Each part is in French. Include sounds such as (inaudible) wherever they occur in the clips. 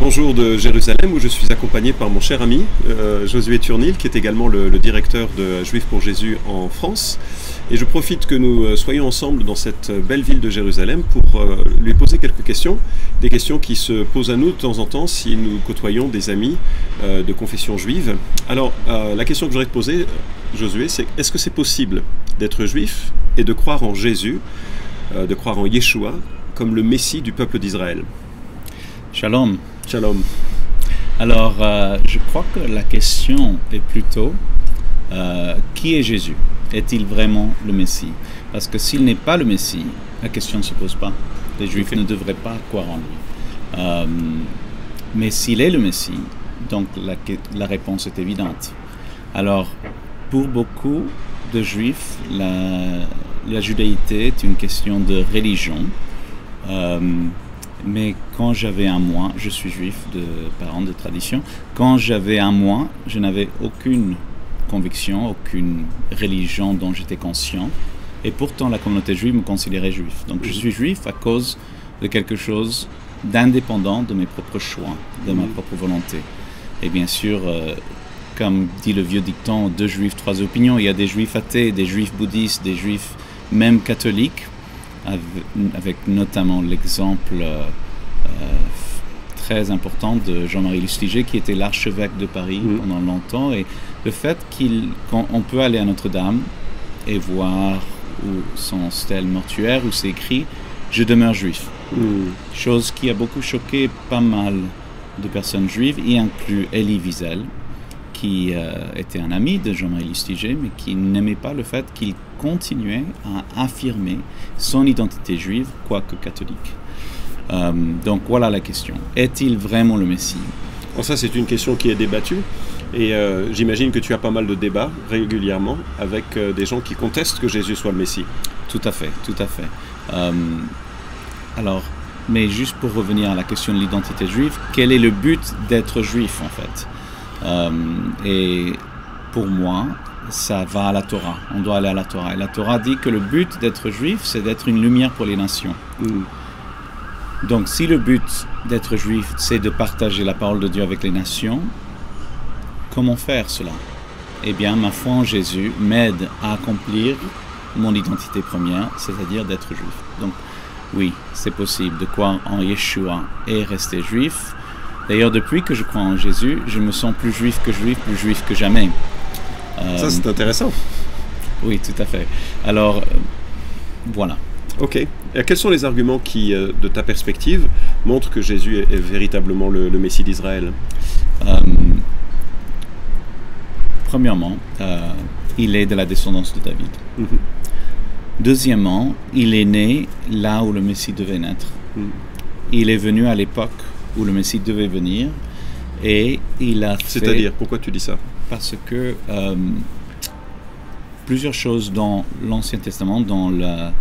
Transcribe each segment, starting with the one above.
bonjour de Jérusalem où je suis accompagné par mon cher ami euh, Josué Turnil qui est également le, directeur de Juifs pour Jésus en France. Et je profite que nous euh, soyons ensemble dans cette belle ville de Jérusalem pour euh, lui poser quelques questions, des questions qui se posent à nous de temps en temps si nous côtoyons des amis de confession juive. Alors la question que je voudrais te poser, Josué, c'est est-ce que c'est possible d'être juif et de croire en Jésus, de croire en Yeshua comme le Messie du peuple d'Israël? Shalom. Shalom. Alors, euh, je crois que la question est plutôt euh, qui est Jésus? Est-il vraiment le Messie? Parce que s'il n'est pas le Messie, la question ne se pose pas. Les Juifs ne devraient pas croire en lui. Euh, mais s'il est le Messie, donc la, la, réponse est évidente. Alors, pour beaucoup de Juifs, la, la judaïté est une question de religion. Mais quand j'avais un mois, je suis juif de parents de tradition, quand j'avais un mois, je n'avais aucune conviction, aucune religion dont j'étais conscient. Et pourtant, la communauté juive me considérait juif. Donc, je suis juif à cause de quelque chose d'indépendant de mes propres choix, de ma propre volonté. Et bien sûr, euh, comme dit le vieux dicton, deux juifs, trois opinions. Il y a des juifs athées, des juifs bouddhistes, des juifs même catholiques avec, notamment l'exemple euh, très important de Jean-Marie Lustiger, qui était l'archevêque de Paris mm. pendant longtemps. Et le fait qu'on peut aller à Notre-Dame et voir où son stèle mortuaire, où c'est écrit Je demeure juif. Mm. Chose qui a beaucoup choqué pas mal de personnes juives, y inclut Elie Wiesel, qui euh, était un ami de Jean-Marie Lustiger, mais qui n'aimait pas le fait qu'il continuait à affirmer son identité juive, quoique catholique. Euh, donc voilà la question. Est-il vraiment le Messie? Ça, c'est une question qui est débattue. Et euh, j'imagine que tu as pas mal de débats régulièrement avec des gens qui contestent que Jésus soit le Messie. Tout à fait, tout à fait. alors, mais juste pour revenir à la question de l'identité juive, quel est le but d'être juif en fait? Euh, et pour moi, ça va à la Torah. On doit aller à la Torah. Et la Torah dit que le but d'être juif, c'est d'être une lumière pour les nations. Mm. Donc si le but d'être juif, c'est de partager la parole de Dieu avec les nations, comment faire cela? Eh bien, ma foi en Jésus m'aide à accomplir mon identité première, c'est-à-dire d'être juif. Donc oui, c'est possible de croire en Yeshua et rester juif, D'ailleurs, depuis que je crois en Jésus, je me sens plus juif que juif, plus juif que jamais. Ça, c'est euh, intéressant. Oui, tout à fait. Alors, euh, voilà. Ok. Et quels sont les arguments qui, euh, de ta perspective, montrent que Jésus est, véritablement le, Messie d'Israël? Premièrement, il est de la descendance de David. Mhm. Deuxièmement, il est né là où le Messie devait naître. Mhm. Il est venu à l'époque où le Messie devait venir. Et il a C'est-à-dire, pourquoi tu dis ça? Parce que euh, plusieurs choses dans l'Ancien Testament, dans la,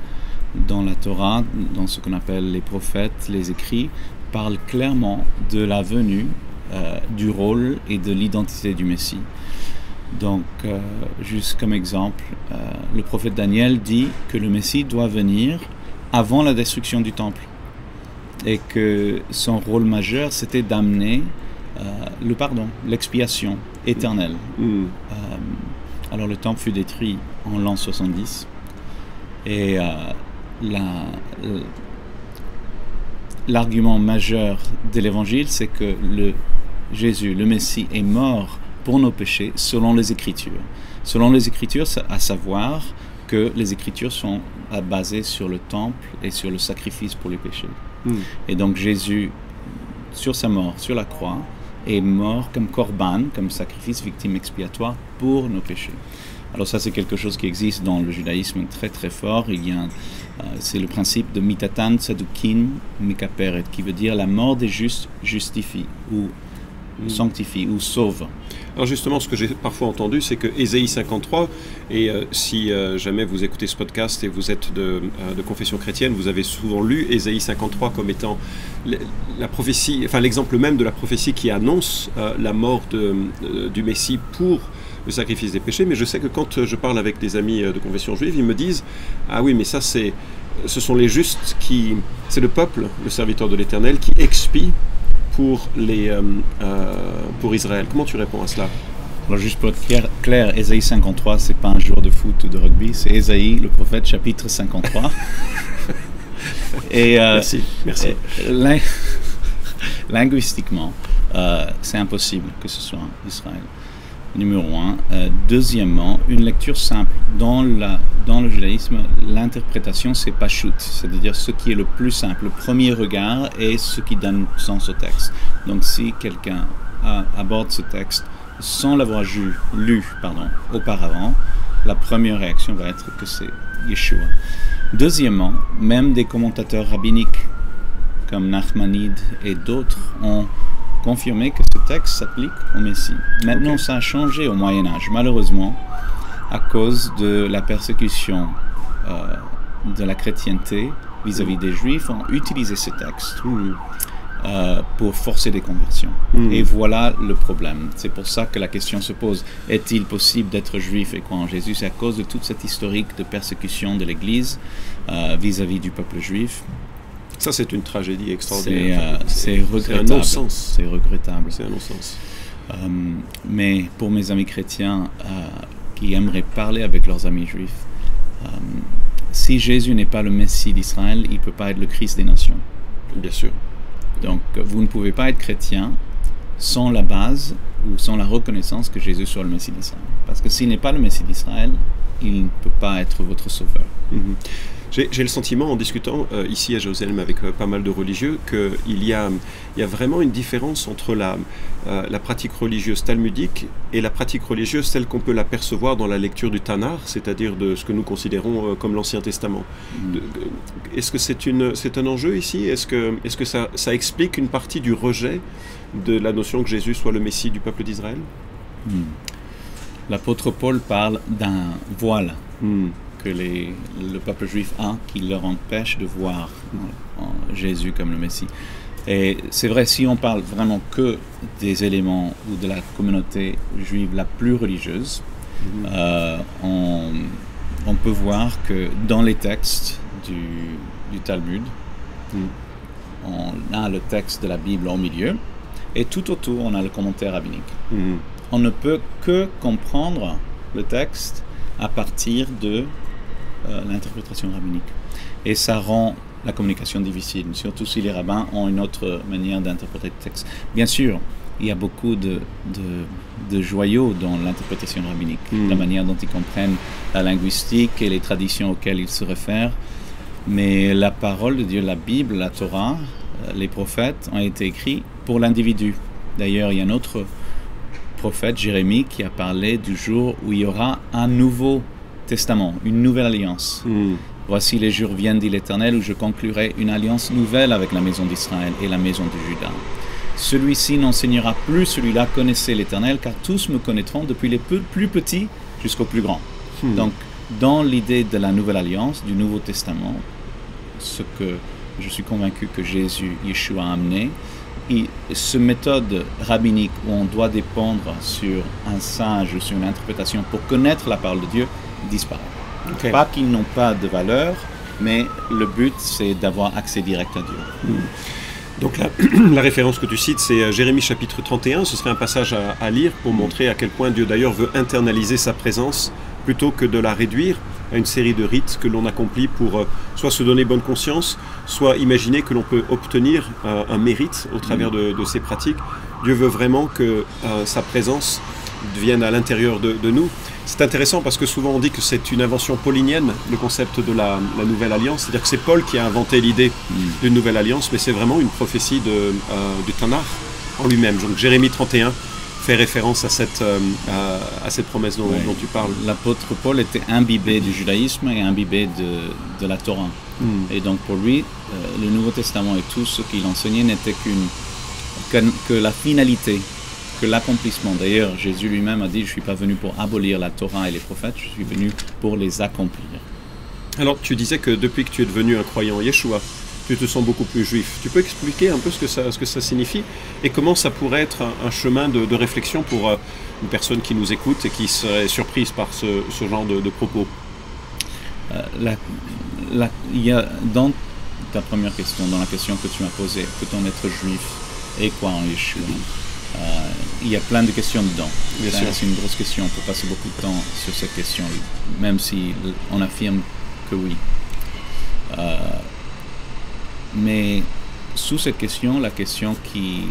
dans la Torah, dans ce qu'on appelle les prophètes, les écrits, parlent clairement de la venue, euh, du rôle et de l'identité du Messie. Donc, euh, juste comme exemple, le prophète Daniel dit que le Messie doit venir avant la destruction du temple et que son rôle majeur, c'était d'amener le pardon, l'expiation éternelle. Mm. Euh, alors le temple fut détruit en l'an 70 et euh, l'argument majeur de l'évangile, c'est que le Jésus, le Messie, est mort pour nos péchés selon les Écritures. Selon les Écritures, à savoir que les Écritures sont basées sur le temple et sur le sacrifice pour les péchés. Et donc Jésus, sur sa mort, sur la croix, est mort comme corban, comme sacrifice victime expiatoire pour nos péchés. Alors ça c'est quelque chose qui existe dans le judaïsme très très fort. Il y a, euh, c'est le principe de mitatan sadukin mikaperet, qui veut dire la mort des justes justifie ou sanctifie ou sauve. Alors justement, ce que j'ai parfois entendu, c'est que Ésaïe 53, et euh, si euh, jamais vous écoutez ce podcast et vous êtes de, euh, confession chrétienne, vous avez souvent lu Ésaïe 53 comme étant la prophétie, enfin l'exemple même de la prophétie qui annonce la mort du Messie pour le sacrifice des péchés. Mais je sais que quand je parle avec des amis de confession juive, ils me disent ah oui, mais ça c'est, ce sont les justes qui, c'est le peuple, le serviteur de l'Éternel, qui expie pour, les, euh, euh, pour Israël. Comment tu réponds à cela? Alors juste pour être clair, clair Ésaïe 53, c'est pas un joueur de foot ou de rugby, c'est Ésaïe, le prophète, chapitre 53. (laughs) Et, euh, merci, merci. Et, (laughs) linguistiquement, euh, c'est impossible que ce soit Israël. Numéro un. Euh, deuxièmement, une lecture simple. Dans, le judaïsme, l'interprétation, c'est pas shoot, c'est-à-dire ce qui est le plus simple. Le premier regard est ce qui donne sens au texte. Donc, si quelqu'un aborde ce texte sans l'avoir lu auparavant, la première réaction va être que c'est Yeshua. Deuxièmement, même des commentateurs rabbiniques comme Nachmanide et d'autres ont confirmé que ce texte s'applique au Messie. Maintenant, ça a changé au Moyen Âge, malheureusement, à cause de la persécution euh, de la chrétienté vis-à-vis des Juifs, ont utilisé ce texte euh, pour forcer des conversions. Hmm. Et voilà le problème. C'est pour ça que la question se pose est-il possible d'être juif et croire en Jésus? C'est à cause de toute cette historique de persécution de l'Église euh, vis-à-vis du peuple juif. Ça, c'est une tragédie extraordinaire. C'est regrettable. C'est un non-sens. C'est regrettable. C'est un non-sens. Euh, mais pour mes amis chrétiens euh, qui aimeraient parler avec leurs amis juifs, euh, si Jésus n'est pas le Messie d'Israël, il ne peut pas être le Christ des nations. Bien sûr. Donc, vous ne pouvez pas être chrétien sans la base ou sans la reconnaissance que Jésus soit le Messie d'Israël. Parce que s'il n'est pas le Messie d'Israël, il ne peut pas être votre sauveur. Mhm. J'ai le sentiment, en discutant euh, ici à Jérusalem avec euh, pas mal de religieux, qu'il y a, il y a vraiment une différence entre la, euh, la pratique religieuse talmudique et la pratique religieuse telle qu'on peut l'apercevoir dans la lecture du Tanakh, c'est-à-dire de ce que nous considérons comme l'Ancien Testament. Mm. Est-ce que c'est un enjeu ici? Est-ce que, est -ce que ça, ça, explique une partie du rejet de la notion que Jésus soit le Messie du peuple d'Israël? Mm. L'apôtre Paul parle d'un voile. Mm que les, le peuple juif a qui leur empêche de voir Jésus comme le Messie. Et c'est vrai, si on parle vraiment que des éléments ou de la communauté juive la plus religieuse, mhm. euh, on, on, peut voir que dans les textes du, du Talmud, mhm. on a le texte de la Bible au milieu, et tout autour, on a le commentaire rabbinique. Mhm. On ne peut que comprendre le texte à partir de euh, l'interprétation rabbinique. Et ça rend la communication difficile, surtout si les rabbins ont une autre manière d'interpréter le texte. Bien sûr, il y a beaucoup de, de, joyaux dans l'interprétation rabbinique, la hmm. manière dont ils comprennent la linguistique et les traditions auxquelles ils se réfèrent. Mais la parole de Dieu, la Bible, la Torah, euh, les prophètes ont été écrits pour l'individu. D'ailleurs, il y a un autre prophète, Jérémie, qui a parlé du jour où il y aura un nouveau testament, une nouvelle alliance. Hmm. Voici les jours viennent, dit l'Éternel, où je conclurai une alliance nouvelle avec la maison d'Israël et la maison de Juda. Celui-ci n'enseignera plus, celui-là connaissez l'Éternel, car tous me connaîtront, depuis les plus petits jusqu'aux plus grands. Hmm. Donc, dans l'idée de la nouvelle alliance, du Nouveau Testament, ce que je suis convaincu que Jésus, Yeshua a amené, et ce méthode rabbinique où on doit dépendre sur un sage, sur une interprétation pour connaître la parole de Dieu, disparaît. Pas qu'ils n'ont pas de valeur, mais le but, c'est d'avoir accès direct à Dieu. Hmm. Donc la, (clears throat) la, référence que tu cites, c'est euh, Jérémie chapitre 31. Ce serait un passage à, lire pour montrer à quel point Dieu d'ailleurs veut internaliser sa présence plutôt que de la réduire à une série de rites que l'on accomplit pour euh, soit se donner bonne conscience, soit imaginer que l'on peut obtenir euh, un mérite au travers de, de, ces pratiques. Dieu veut vraiment que sa présence vienne à l'intérieur de, de nous. C'est intéressant parce que souvent on dit que c'est une invention paulinienne, le concept de la, nouvelle alliance. C'est-à-dire que c'est Paul qui a inventé l'idée mm. d'une nouvelle alliance, mais c'est vraiment une prophétie de, euh, Tanakh en lui-même. Donc Jérémie 31 fait référence à cette, euh, à, cette promesse dont, tu parles. L'apôtre Paul était imbibé du judaïsme et imbibé de, de la Torah. Mm. Et donc pour lui, euh, le Nouveau Testament et tout ce qu'il enseignait n'était qu'une que la finalité que l'accomplissement. D'ailleurs, Jésus lui-même a dit, je ne suis pas venu pour abolir la Torah et les prophètes, je suis venu pour les accomplir. Alors, tu disais que depuis que tu es devenu un croyant Yeshua, tu te sens beaucoup plus juif. Tu peux expliquer un peu ce que ça, ce que ça signifie et comment ça pourrait être un, chemin de, réflexion pour euh, une personne qui nous écoute et qui serait surprise par ce, genre de, propos? Euh, Il y a dans ta première question, dans la question que tu m'as posée, peut-on être juif et croire en Yeshua? Euh, il y a plein de questions dedans. C'est une grosse question. On peut passer beaucoup de temps sur cette question, même si on affirme que oui. Euh, mais sous cette question, la question qui,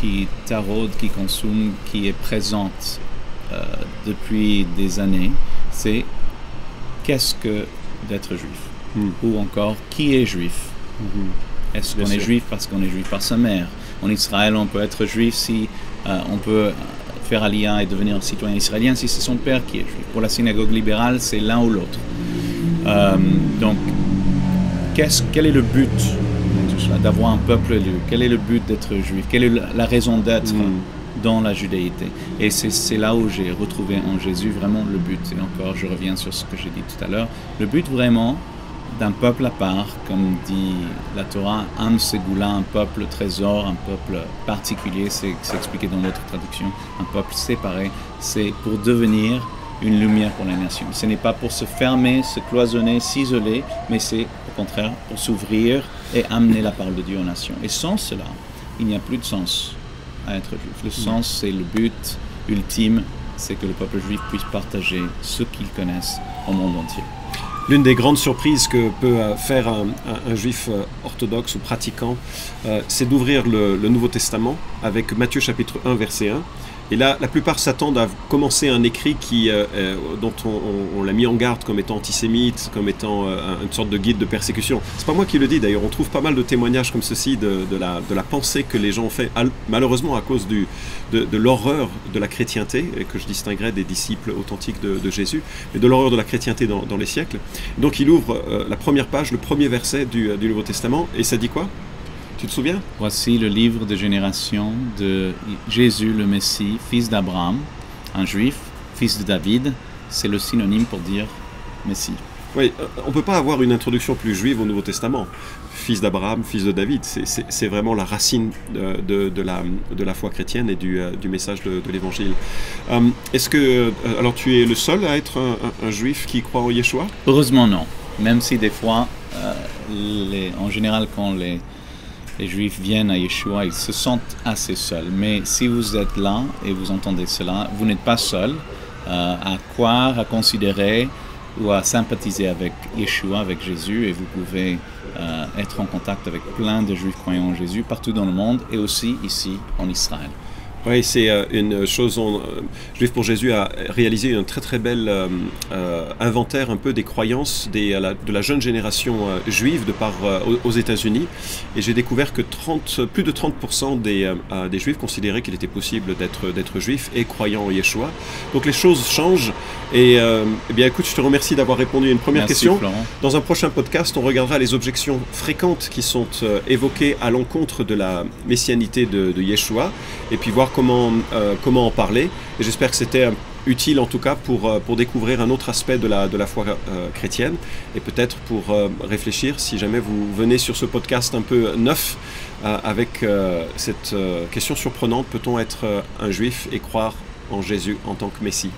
qui taraude, qui consomme, qui est présente euh, depuis des années, c'est qu'est-ce que d'être juif? Hmm. Ou encore, qui est juif? Hmm. Est-ce qu'on est juif parce qu'on est juif par sa mère? En Israël, on peut être juif si euh, on peut faire aliyah et devenir citoyen israélien si c'est son père qui est juif. Pour la synagogue libérale, c'est l'un ou l'autre. Euh, donc, quel est le but d'avoir un peuple élu? Quel est le but d'être juif? Quelle est la raison d'être hmm. dans la judaïté? Et c'est là où j'ai retrouvé en Jésus vraiment le but. Et encore, je reviens sur ce que j'ai dit tout à l'heure. Le but vraiment d'un peuple à part, comme dit la Torah, Am Segula, un peuple trésor, un peuple particulier, c'est expliqué dans notre traduction, un peuple séparé, c'est pour devenir une lumière pour les nations. Ce n'est pas pour se fermer, se cloisonner, s'isoler, mais c'est au contraire pour s'ouvrir et amener la parole de Dieu aux nations. Et sans cela, il n'y a plus de sens à être juif. Le mm. sens, c'est le but ultime, c'est que le peuple juif puisse partager ce qu'ils connaissent au monde entier. L'une des grandes surprises que peut euh, faire un, juif euh, orthodoxe ou pratiquant, euh, c'est d'ouvrir le, le, Nouveau Testament avec Matthieu chapitre 1 verset 1 et là, la plupart s'attendent à commencer un écrit qui, euh, euh, dont on, l'a mis en garde comme étant antisémite, comme étant euh, une sorte de guide de persécution. C'est pas moi qui le dis d'ailleurs, on trouve pas mal de témoignages comme ceci de, la, pensée que les gens ont fait, malheureusement à cause de, l'horreur de la chrétienté, et que je distinguerais des disciples authentiques de, Jésus, mais de l'horreur de la chrétienté dans, les siècles. Donc il ouvre la première page, le premier verset du Nouveau Testament, et ça dit quoi? Tu te souviens? Voici le livre de génération de Jésus le Messie, fils d'Abraham, un juif, fils de David. C'est le synonyme pour dire Messie. Oui, euh, on ne peut pas avoir une introduction plus juive au Nouveau Testament. Fils d'Abraham, fils de David, c'est vraiment la racine de, de, la, de, la, foi chrétienne et du, euh, du message de, l'Évangile. Euh, est-ce que, alors tu es le seul à être un, juif qui croit en Yeshua? Heureusement non, même si des fois, les, en général quand les, les Juifs viennent à Yeshua, ils se sentent assez seuls. Mais si vous êtes là et vous entendez cela, vous n'êtes pas seul euh, à croire, à considérer ou à sympathiser avec Yeshua, avec Jésus, et vous pouvez euh, être en contact avec plein de Juifs croyants en Jésus partout dans le monde et aussi ici en Israël. Oui, c'est euh, une chose. On, euh, Juif pour Jésus a réalisé un très très bel euh, inventaire un peu des croyances des, de la jeune génération juive de par aux, États-Unis. Et j'ai découvert que 30, plus de 30% des, des Juifs considéraient qu'il était possible d'être juif et croyant en Yeshua. Donc les choses changent. Et eh bien, écoute, je te remercie d'avoir répondu à une première question. Dans un prochain podcast, on regardera les objections fréquentes qui sont évoquées à l'encontre de la messianité de, de Yeshua, et puis voir comment, euh, comment en parler. Et j'espère que c'était utile en tout cas pour, euh, pour découvrir un autre aspect de la, de la foi euh, chrétienne et peut-être pour réfléchir si jamais vous venez sur ce podcast un peu neuf avec cette question surprenante, peut-on être un juif et croire en Jésus en tant que Messie?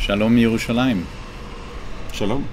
Shalom Yerushalayim. Shalom.